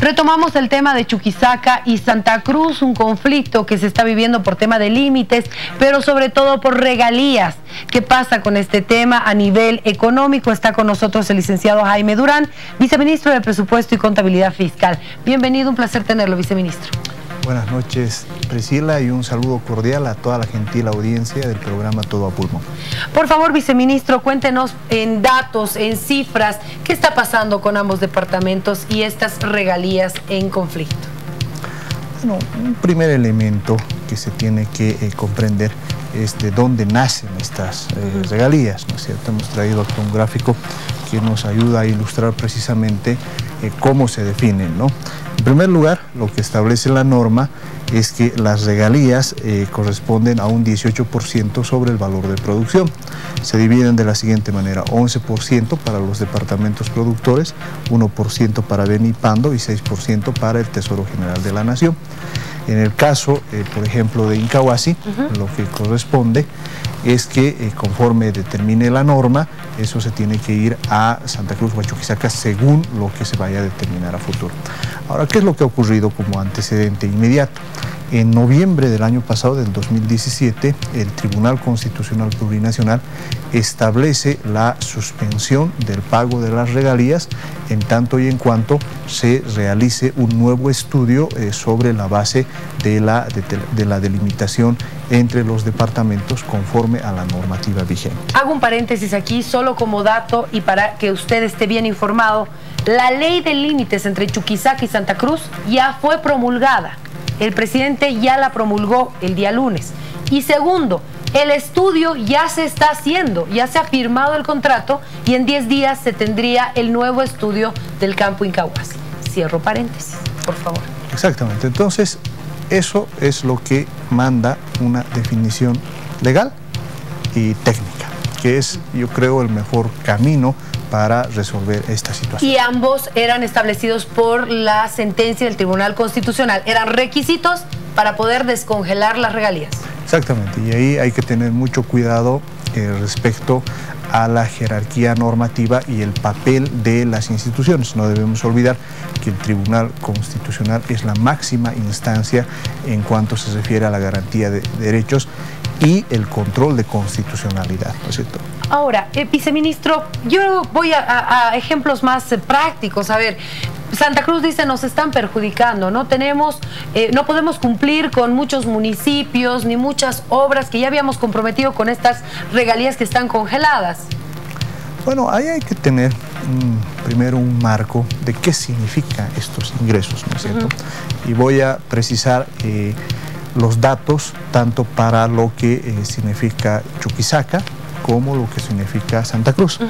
Retomamos el tema de Chuquisaca y Santa Cruz, un conflicto que se está viviendo por tema de límites, pero sobre todo por regalías. ¿Qué pasa con este tema a nivel económico? Está con nosotros el licenciado Jaime Durán, viceministro de Presupuesto y Contabilidad Fiscal. Bienvenido, un placer tenerlo, viceministro. Buenas noches, Priscila, y un saludo cordial a toda la gentil audiencia del programa Todo a Pulmón. Por favor, viceministro, cuéntenos en datos, en cifras, qué está pasando con ambos departamentos y estas regalías en conflicto. Bueno, un primer elemento que se tiene que eh, comprender es de dónde nacen estas eh, regalías, ¿no es cierto? Hemos traído aquí un gráfico que nos ayuda a ilustrar precisamente eh, cómo se definen, ¿no? En primer lugar, lo que establece la norma es que las regalías eh, corresponden a un 18% sobre el valor de producción. Se dividen de la siguiente manera, 11% para los departamentos productores, 1% para Benipando y 6% para el Tesoro General de la Nación. En el caso, eh, por ejemplo, de Incahuasi, lo que corresponde es que eh, conforme determine la norma, eso se tiene que ir a Santa Cruz Huachuquisaca según lo que se vaya a determinar a futuro. Ahora, ¿qué es lo que ha ocurrido como antecedente inmediato? En noviembre del año pasado, del 2017, el Tribunal Constitucional Plurinacional establece la suspensión del pago de las regalías en tanto y en cuanto se realice un nuevo estudio eh, sobre la base de la, de la delimitación entre los departamentos conforme a la normativa vigente. Hago un paréntesis aquí solo como dato y para que usted esté bien informado. La ley de límites entre Chuquisaca y Santa Cruz ya fue promulgada. El presidente ya la promulgó el día lunes. Y segundo, el estudio ya se está haciendo, ya se ha firmado el contrato y en 10 días se tendría el nuevo estudio del campo Incahuasi. Cierro paréntesis, por favor. Exactamente. Entonces, eso es lo que manda una definición legal y técnica, que es, yo creo, el mejor camino para resolver esta situación. Y ambos eran establecidos por la sentencia del Tribunal Constitucional. Eran requisitos para poder descongelar las regalías. Exactamente, y ahí hay que tener mucho cuidado eh, respecto a la jerarquía normativa y el papel de las instituciones. No debemos olvidar que el Tribunal Constitucional es la máxima instancia en cuanto se refiere a la garantía de derechos y el control de constitucionalidad, ¿no es cierto? Ahora, eh, viceministro, yo voy a, ejemplos más eh, prácticos. A ver, Santa Cruz dice nos están perjudicando, no tenemos, eh, no podemos cumplir con muchos municipios ni muchas obras que ya habíamos comprometido con estas regalías que están congeladas. Bueno, ahí hay que tener primero un marco de qué significan estos ingresos, ¿no es cierto? Y voy a precisar los datos tanto para lo que significa Chuquisaca, como lo que significa Santa Cruz.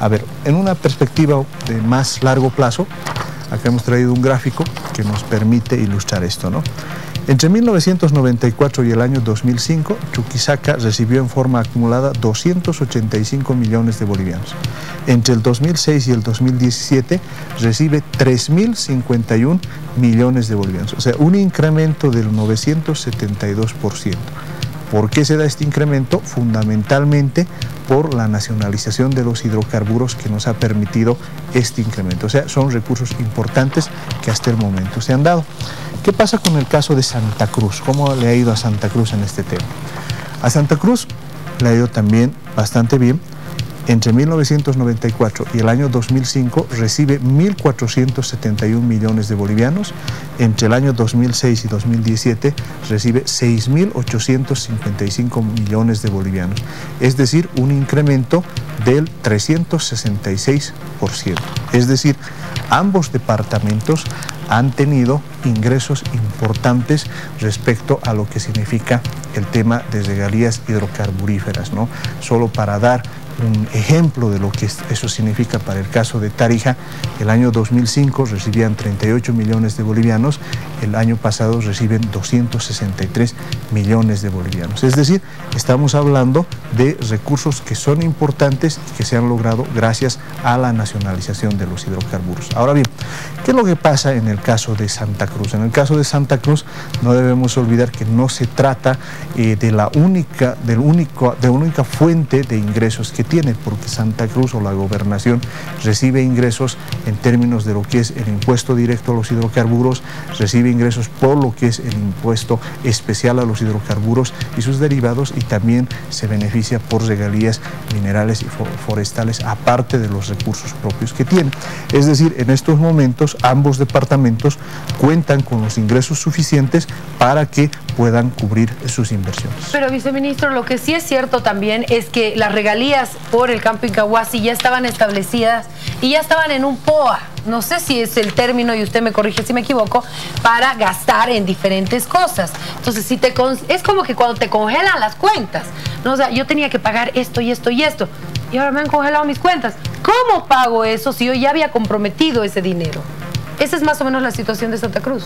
A ver, en una perspectiva de más largo plazo, acá hemos traído un gráfico que nos permite ilustrar esto, ¿no? Entre 1994 y el año 2005, Chuquisaca recibió en forma acumulada 285 millones de bolivianos. Entre el 2006 y el 2017 recibe 3.051 millones de bolivianos, o sea, un incremento del 972%. ¿Por qué se da este incremento? Fundamentalmente por la nacionalización de los hidrocarburos que nos ha permitido este incremento. O sea, son recursos importantes que hasta el momento se han dado. ¿Qué pasa con el caso de Santa Cruz? ¿Cómo le ha ido a Santa Cruz en este tema? A Santa Cruz le ha ido también bastante bien entre 1994 y el año 2005 recibe 1.471 millones de bolivianos, entre el año 2006 y 2017 recibe 6.855 millones de bolivianos, es decir, un incremento del 366%. Es decir, ambos departamentos han tenido ingresos importantes respecto a lo que significa el tema de regalías hidrocarburíferas, ¿no? Solo para dar un ejemplo de lo que eso significa para el caso de Tarija. El año 2005 recibían 38 millones de bolivianos, el año pasado reciben 263 millones de bolivianos. Es decir, estamos hablando de recursos que son importantes y que se han logrado gracias a la nacionalización de los hidrocarburos. Ahora bien, ¿qué es lo que pasa en el caso de Santa Cruz? En el caso de Santa Cruz no debemos olvidar que no se trata eh, de la única, del único, de única fuente de ingresos que tiene, porque Santa Cruz o la gobernación recibe ingresos en términos de lo que es el impuesto directo a los hidrocarburos, recibe ingresos por lo que es el impuesto especial a los hidrocarburos y sus derivados y también se beneficia por regalías minerales y forestales aparte de los recursos propios que tiene. Es decir, en estos momentos ambos departamentos cuentan con los ingresos suficientes para que puedan cubrir sus inversiones. Pero viceministro, lo que sí es cierto también es que las regalías por el campo Incahuasi ya estaban establecidas y ya estaban en un POA, no sé si es el término y usted me corrige si me equivoco, para gastar en diferentes cosas. Entonces, si te es como que cuando te congelan las cuentas, ¿no? o sea, yo tenía que pagar esto y esto y esto, y ahora me han congelado mis cuentas. ¿Cómo pago eso si yo ya había comprometido ese dinero? Esa es más o menos la situación de Santa Cruz.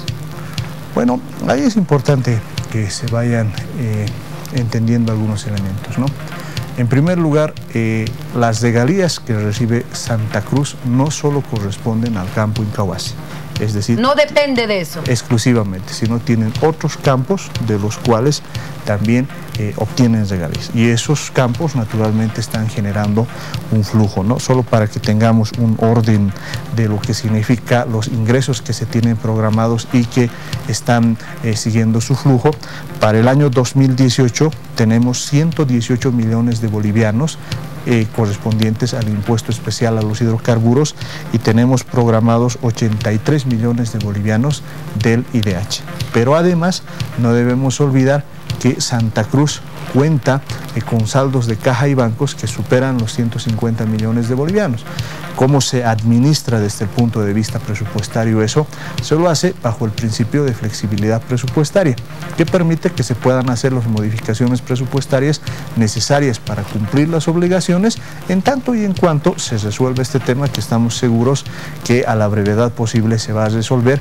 Bueno, ahí es importante que se vayan eh, entendiendo algunos elementos, ¿no? En primer lugar, eh, las regalías que recibe Santa Cruz no solo corresponden al campo Incahuasi, es decir... No depende de eso. Exclusivamente, sino tienen otros campos de los cuales también eh, obtienen regalías. Y esos campos naturalmente están generando un flujo, ¿no? Solo para que tengamos un orden de lo que significa los ingresos que se tienen programados y que están eh, siguiendo su flujo. Para el año 2018 tenemos 118 millones de bolivianos eh, correspondientes al impuesto especial a los hidrocarburos y tenemos programados 83 millones de bolivianos del IDH. Pero además no debemos olvidar que Santa Cruz cuenta eh, con saldos de caja y bancos que superan los 150 millones de bolivianos. ¿Cómo se administra desde el punto de vista presupuestario eso? Se lo hace bajo el principio de flexibilidad presupuestaria, que permite que se puedan hacer las modificaciones presupuestarias necesarias para cumplir las obligaciones, en tanto y en cuanto se resuelve este tema que estamos seguros que a la brevedad posible se va a resolver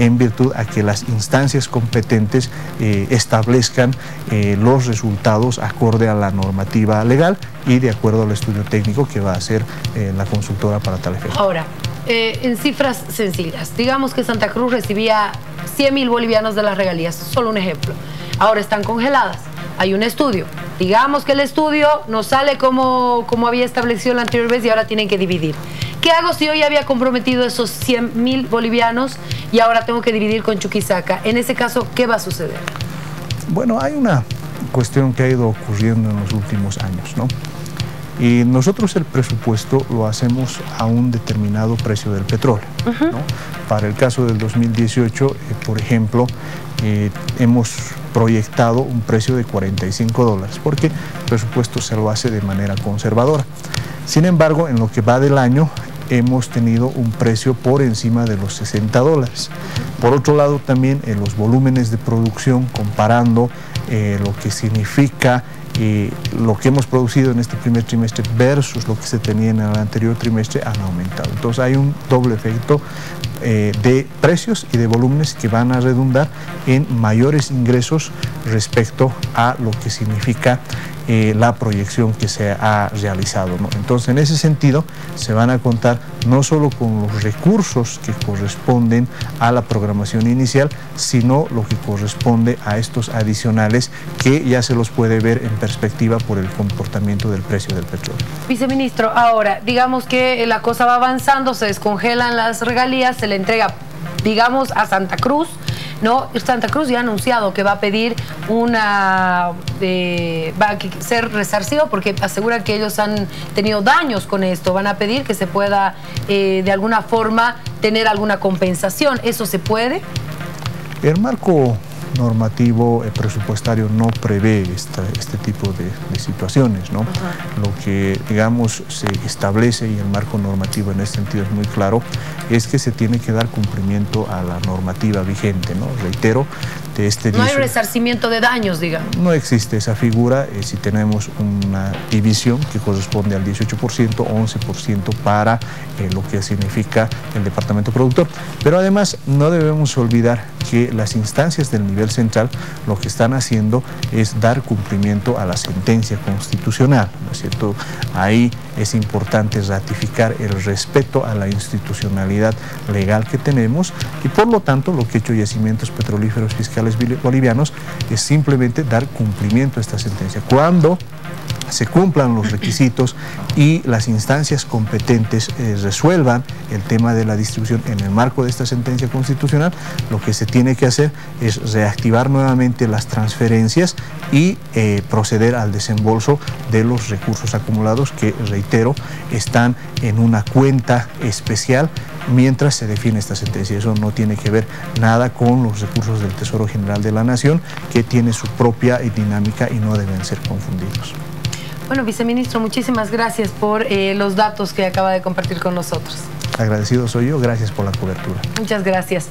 en virtud a que las instancias competentes eh, establezcan eh, los resultados acorde a la normativa legal y de acuerdo al estudio técnico que va a hacer eh, la consultora para tal efecto. Ahora, en cifras sencillas, digamos que Santa Cruz recibía 100 mil bolivianos de las regalías, solo un ejemplo. Ahora están congeladas. Hay un estudio. Digamos que el estudio no sale como, como había establecido la anterior vez y ahora tienen que dividir. ¿Qué hago si yo ya había comprometido esos 100 mil bolivianos y ahora tengo que dividir con Chuquisaca? En ese caso, ¿qué va a suceder? Bueno, hay una cuestión que ha ido ocurriendo en los últimos años, ¿no? Y nosotros el presupuesto lo hacemos a un determinado precio del petróleo. ¿no? Para el caso del 2018, eh, por ejemplo, eh, hemos proyectado un precio de 45 dólares, porque el presupuesto se lo hace de manera conservadora. Sin embargo, en lo que va del año, hemos tenido un precio por encima de los 60 dólares. Por otro lado, también en los volúmenes de producción, comparando eh, lo que significa eh, lo que hemos producido en este primer trimestre versus lo que se tenía en el anterior trimestre, han aumentado. Entonces hay un doble efecto eh, de precios y de volúmenes que van a redundar en mayores ingresos respecto a lo que significa eh, la proyección que se ha realizado. Entonces, en ese sentido, se van a contar no solo con los recursos que corresponden a la programación inicial, sino lo que corresponde a estos adicionales que ya se los puede ver en perspectiva por el comportamiento del precio del petróleo. Viceministro, ahora, digamos que la cosa va avanzando, se descongelan las regalías, se le entrega, digamos, a Santa Cruz, ¿no? Santa Cruz ya ha anunciado que va a pedir una, eh, va a ser resarcido porque asegura que ellos han tenido daños con esto, van a pedir que se pueda eh, de alguna forma tener alguna compensación, ¿eso se puede? El marco normativo eh, presupuestario no prevé este tipo de, situaciones. ¿no? Lo que, digamos, se establece y el marco normativo en este sentido es muy claro, es que se tiene que dar cumplimiento a la normativa vigente. ¿no? Reitero, de este... No hay resarcimiento de daños, digamos. No existe esa figura eh, si tenemos una división que corresponde al 18%, 11% para eh, lo que significa el departamento productor. Pero además no debemos olvidar que las instancias del nivel central lo que están haciendo es dar cumplimiento a la sentencia constitucional, ¿no es cierto? Ahí es importante ratificar el respeto a la institucionalidad legal que tenemos y por lo tanto lo que ha hecho Yacimientos Petrolíferos Fiscales Bolivianos es simplemente dar cumplimiento a esta sentencia. Cuando se cumplan los requisitos y las instancias competentes eh, resuelvan el tema de la distribución en el marco de esta sentencia constitucional, lo que se tiene que hacer es reactivar nuevamente las transferencias y eh, proceder al desembolso de los recursos acumulados que, reitero, están en una cuenta especial mientras se define esta sentencia. Eso no tiene que ver nada con los recursos del Tesoro General de la Nación, que tiene su propia dinámica y no deben ser confundidos. Bueno, viceministro, muchísimas gracias por eh, los datos que acaba de compartir con nosotros. Agradecido soy yo, gracias por la cobertura. Muchas gracias.